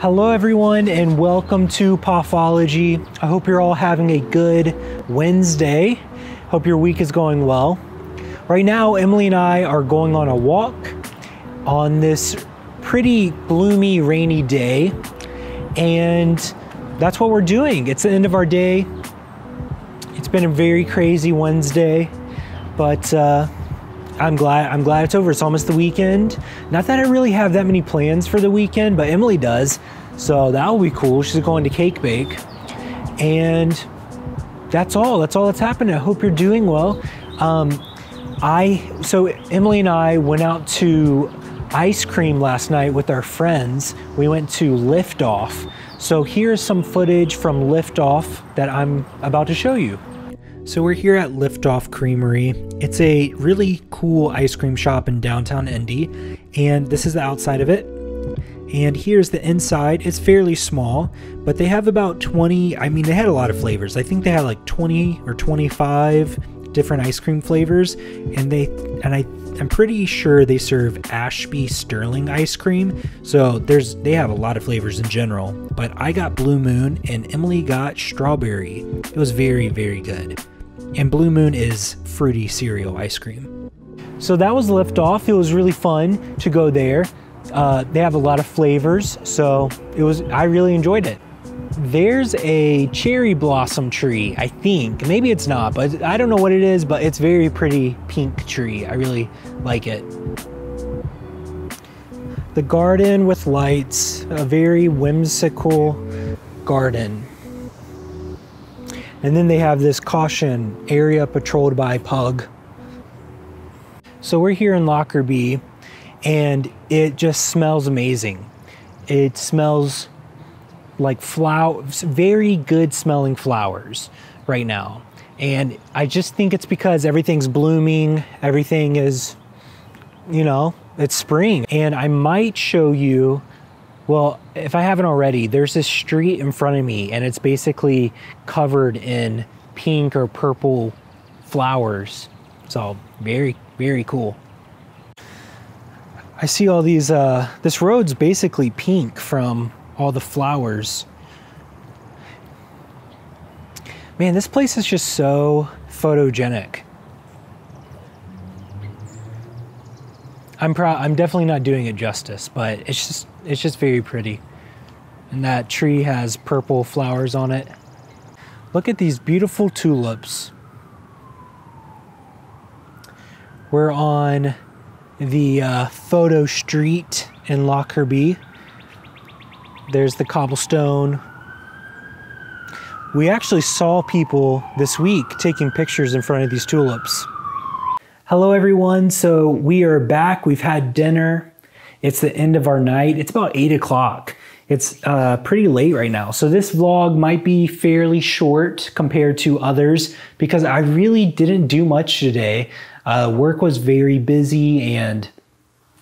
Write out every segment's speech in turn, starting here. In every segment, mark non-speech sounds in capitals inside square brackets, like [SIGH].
Hello, everyone, and welcome to Poffology. I hope you're all having a good Wednesday. Hope your week is going well. Right now, Emily and I are going on a walk on this pretty gloomy, rainy day, and that's what we're doing. It's the end of our day. It's been a very crazy Wednesday, but uh, I'm glad I'm glad it's over. It's almost the weekend. Not that I really have that many plans for the weekend, but Emily does. So that will be cool. She's going to Cake Bake. And that's all. That's all that's happened. I hope you're doing well. Um, I so Emily and I went out to ice cream last night with our friends. We went to Liftoff. So here's some footage from Liftoff that I'm about to show you. So we're here at Liftoff Creamery. It's a really cool ice cream shop in downtown Indy, and this is the outside of it. And here's the inside. It's fairly small, but they have about 20, I mean, they had a lot of flavors. I think they had like 20 or 25 different ice cream flavors, and they, and I, I'm pretty sure they serve Ashby Sterling ice cream. So there's, they have a lot of flavors in general, but I got Blue Moon and Emily got strawberry. It was very, very good and Blue Moon is fruity cereal ice cream. So that was Liftoff. It was really fun to go there. Uh, they have a lot of flavors, so it was. I really enjoyed it. There's a cherry blossom tree, I think. Maybe it's not, but I don't know what it is, but it's very pretty pink tree. I really like it. The garden with lights, a very whimsical garden. And then they have this caution area patrolled by pug. So we're here in Lockerbie and it just smells amazing. It smells like flowers, very good smelling flowers right now. And I just think it's because everything's blooming, everything is, you know, it's spring. And I might show you well, if I haven't already, there's this street in front of me and it's basically covered in pink or purple flowers. It's all very, very cool. I see all these, uh, this road's basically pink from all the flowers. Man, this place is just so photogenic. I'm proud. I'm definitely not doing it justice, but it's just it's just very pretty. And that tree has purple flowers on it. Look at these beautiful tulips. We're on the uh, photo street in Lockerbie. There's the cobblestone. We actually saw people this week taking pictures in front of these tulips. Hello, everyone. So we are back. We've had dinner. It's the end of our night. It's about eight o'clock. It's uh, pretty late right now. So this vlog might be fairly short compared to others because I really didn't do much today. Uh, work was very busy and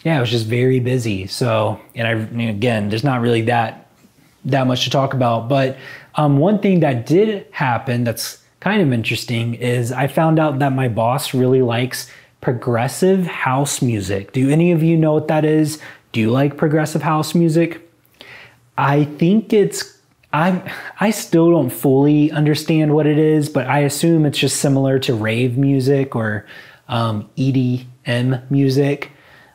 yeah, it was just very busy. So, and I, again, there's not really that, that much to talk about. But um, one thing that did happen that's kind of interesting is I found out that my boss really likes progressive house music. Do any of you know what that is? Do you like progressive house music? I think it's I I still don't fully understand what it is, but I assume it's just similar to rave music or um, EDM music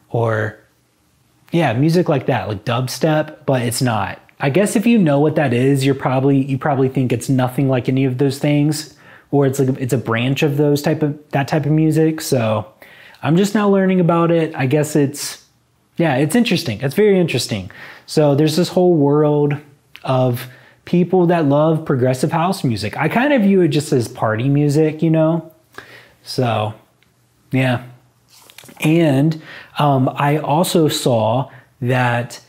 or yeah, music like that, like dubstep, but it's not. I guess if you know what that is, you're probably you probably think it's nothing like any of those things or it's like it's a branch of those type of that type of music. So I'm just now learning about it. I guess it's yeah, it's interesting. It's very interesting. So there's this whole world of people that love progressive house music. I kind of view it just as party music, you know. So yeah, and um, I also saw that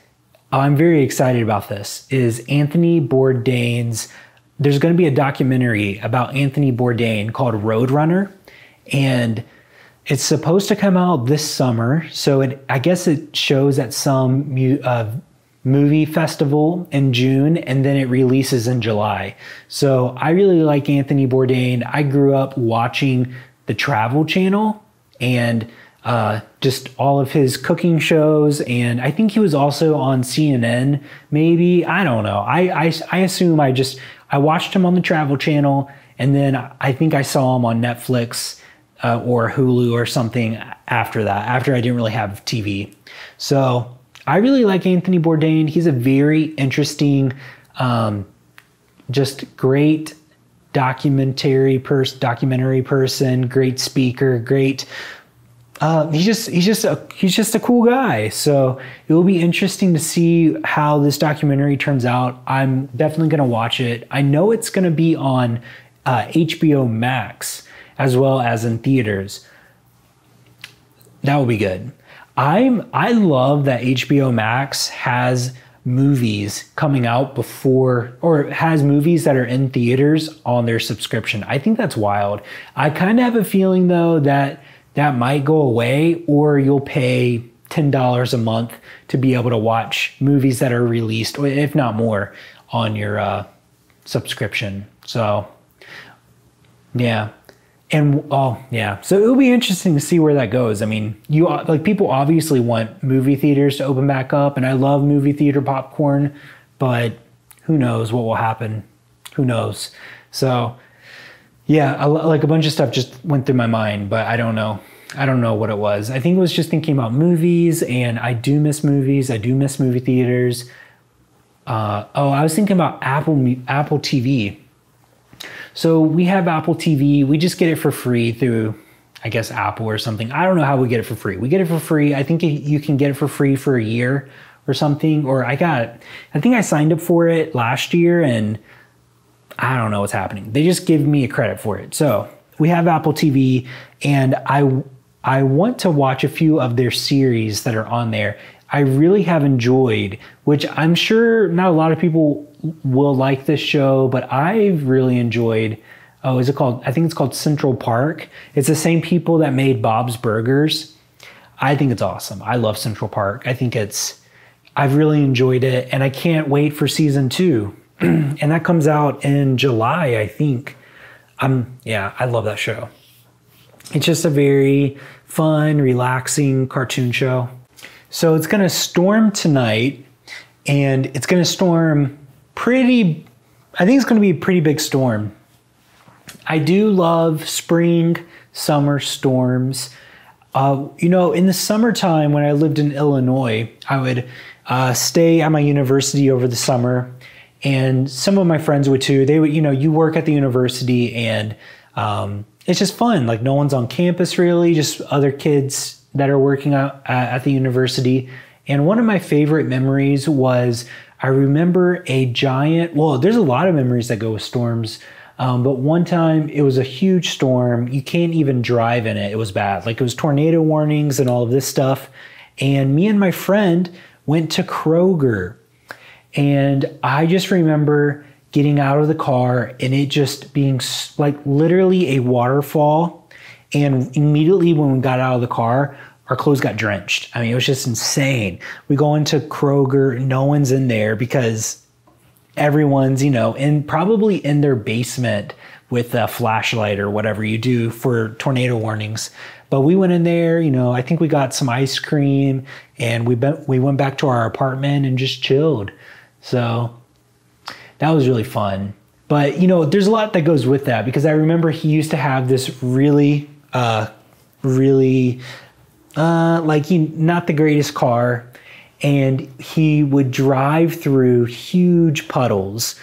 I'm very excited about this. Is Anthony Bourdain's there's going to be a documentary about Anthony Bourdain called Roadrunner, and it's supposed to come out this summer. So it, I guess it shows at some uh, movie festival in June, and then it releases in July. So I really like Anthony Bourdain. I grew up watching the Travel Channel, and uh, just all of his cooking shows, and I think he was also on CNN. Maybe I don't know. I I, I assume I just I watched him on the Travel Channel, and then I think I saw him on Netflix uh, or Hulu or something after that. After I didn't really have TV, so I really like Anthony Bourdain. He's a very interesting, um, just great documentary person, documentary person, great speaker, great uh, he's just he's just a he's just a cool guy. So it will be interesting to see how this documentary turns out. I'm definitely going to watch it. I know it's going to be on uh, HBO Max as well as in theaters. That will be good. I'm I love that HBO Max has movies coming out before or has movies that are in theaters on their subscription. I think that's wild. I kind of have a feeling though that that might go away or you'll pay $10 a month to be able to watch movies that are released, if not more, on your uh, subscription. So, yeah. And oh yeah, so it'll be interesting to see where that goes. I mean, you like people obviously want movie theaters to open back up, and I love movie theater popcorn, but who knows what will happen? Who knows? So yeah, like a bunch of stuff just went through my mind, but I don't know. I don't know what it was. I think it was just thinking about movies, and I do miss movies. I do miss movie theaters. Uh, oh, I was thinking about Apple Apple TV. So we have Apple TV. We just get it for free through, I guess, Apple or something. I don't know how we get it for free. We get it for free. I think you can get it for free for a year or something. Or I got, I think I signed up for it last year, and I don't know what's happening. They just give me a credit for it. So we have Apple TV, and I I want to watch a few of their series that are on there. I really have enjoyed, which I'm sure not a lot of people will like this show, but I've really enjoyed. Oh, is it called? I think it's called Central Park. It's the same people that made Bob's Burgers. I think it's awesome. I love Central Park. I think it's, I've really enjoyed it, and I can't wait for season two. [CLEARS THROAT] and that comes out in July, I think. Um, yeah, I love that show. It's just a very fun, relaxing cartoon show. So it's going to storm tonight, and it's going to storm pretty, I think it's going to be a pretty big storm. I do love spring, summer storms. Uh, you know, in the summertime when I lived in Illinois, I would uh, stay at my university over the summer and some of my friends would too. They would, you know, you work at the university and um, it's just fun. Like no one's on campus really, just other kids that are working out at the university. And one of my favorite memories was I remember a giant. Well, there's a lot of memories that go with storms. Um, but one time it was a huge storm. You can't even drive in it. It was bad. Like it was tornado warnings and all of this stuff. And me and my friend went to Kroger and I just remember getting out of the car and it just being like literally a waterfall. And immediately when we got out of the car, our clothes got drenched. I mean, it was just insane. We go into Kroger, no one's in there because everyone's, you know, in probably in their basement with a flashlight or whatever you do for tornado warnings. But we went in there, you know, I think we got some ice cream and we been, we went back to our apartment and just chilled. So that was really fun. But you know, there's a lot that goes with that because I remember he used to have this really, uh, really, uh, like he not the greatest car, and he would drive through huge puddles,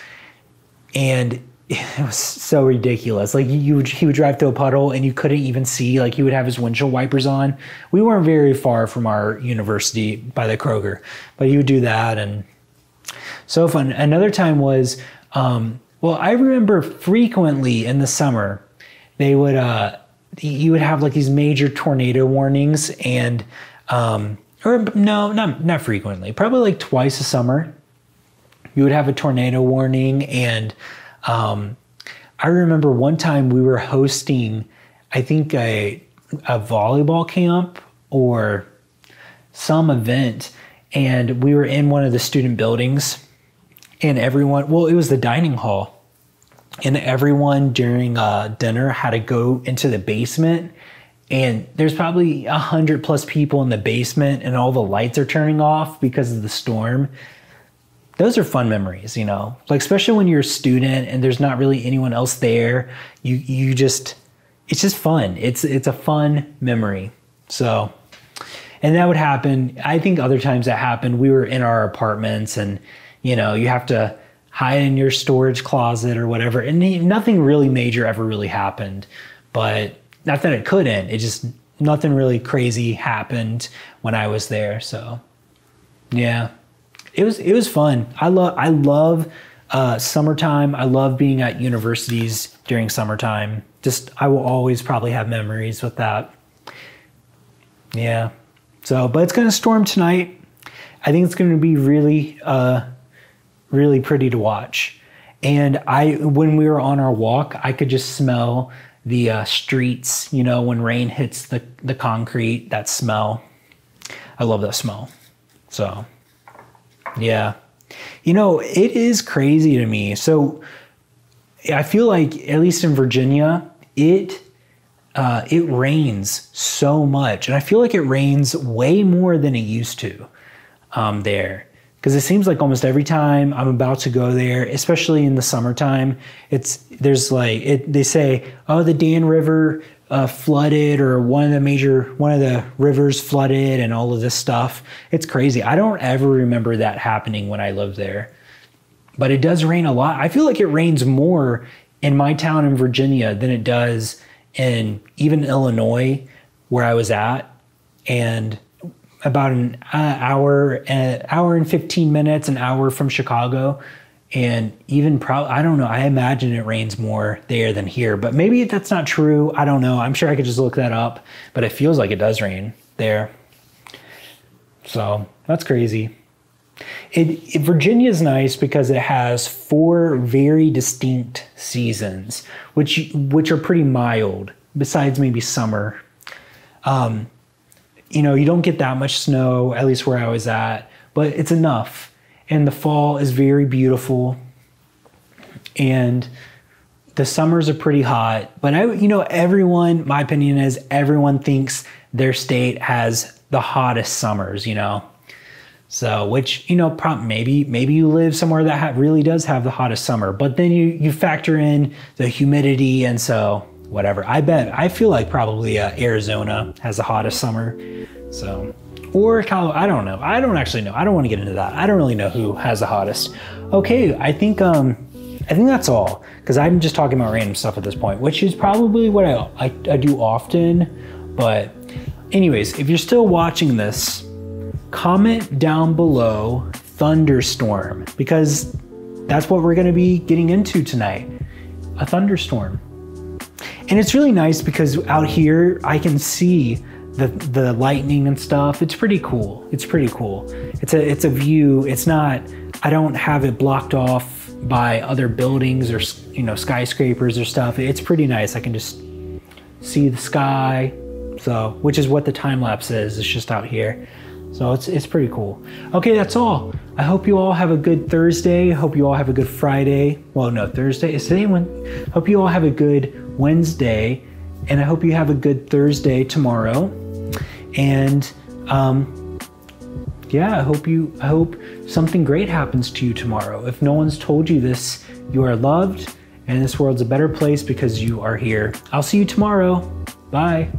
and [LAUGHS] it was so ridiculous. Like you would, he would drive through a puddle and you couldn't even see. Like he would have his windshield wipers on. We weren't very far from our university by the Kroger, but he would do that and so fun. Another time was, um, well, I remember frequently in the summer, they would, uh, you would have like these major tornado warnings and, um, or no, not, not frequently, probably like twice a summer, you would have a tornado warning. And, um, I remember one time we were hosting, I think a, a volleyball camp or some event and we were in one of the student buildings and everyone well it was the dining hall. And everyone during uh, dinner had to go into the basement. And there's probably a hundred plus people in the basement and all the lights are turning off because of the storm. Those are fun memories you know? Like especially when you're a student and there's not really anyone else there you you just it's just fun. It's it's a fun memory. So and that would happen i think other times that happened we were in our apartments and you know you have to hide in your storage closet or whatever and nothing really major ever really happened but not that it couldn't. It just nothing really crazy happened when I was there. So yeah, it was it was fun. I love I love uh, summertime. I love being at universities during summertime. Just I will always probably have memories with that. Yeah. So, but it's gonna storm tonight. I think it's gonna be really, uh, really pretty to watch. And I, when we were on our walk, I could just smell the uh, streets, you know, when rain hits the, the concrete, that smell. I love that smell. So, yeah. You know, it is crazy to me. So, I feel like, at least in Virginia, it uh, it rains so much, and I feel like it rains way more than it used to um, there because it seems like almost every time I'm about to go there, especially in the summertime, it's there's like it. They say, oh, the Dan River uh, flooded, or one of the major one of the rivers flooded, and all of this stuff. It's crazy. I don't ever remember that happening when I lived there, but it does rain a lot. I feel like it rains more in my town in Virginia than it does in even Illinois, where I was at, and about an hour, an hour and 15 minutes, an hour from Chicago. And even probably, I don't know, I imagine it rains more there than here, but maybe that's not true. I don't know. I'm sure I could just look that up, but it feels like it does rain there. So that's crazy. It, it, Virginia is nice because it has four very distinct seasons, which which are pretty mild. Besides maybe summer, um, you know, you don't get that much snow, at least where I was at, but it's enough. And the fall is very beautiful. And the summers are pretty hot. But I, you know, everyone, my opinion is everyone thinks their state has the hottest summers, you know. So, which you know, maybe maybe you live somewhere that ha- really does have the hottest summer, but then you you factor in the humidity, and so whatever. I bet, I feel like probably uh, Arizona has the hottest summer. So, or Colorado, I don't know. I don't actually know. I don't want to get into that. I don't really know who has the hottest. Okay, I think, um, I think that's all because I'm just talking about random stuff at this point, which is probably what I, I, I do often. But, anyways, if you're still watching this, comment down below thunderstorm because that's what we're going to be getting into tonight a thunderstorm. And it's really nice because out here I can see the the lightning and stuff. It's pretty cool. It's pretty cool. It's a it's a view. It's not I don't have it blocked off by other buildings or you know skyscrapers or stuff. It's pretty nice. I can just see the sky. So, which is what the time lapse is. It's just out here. So it's it's pretty cool. Okay, that's all. I hope you all have a good Thursday. Hope you all have a good Friday. Well, no, Thursday is today one. Hope you all have a good Wednesday, and I hope you have a good Thursday tomorrow. And um, yeah, I hope you. I hope something great happens to you tomorrow. If no one's told you this, you are loved, and this world's a better place because you are here. I'll see you tomorrow. Bye.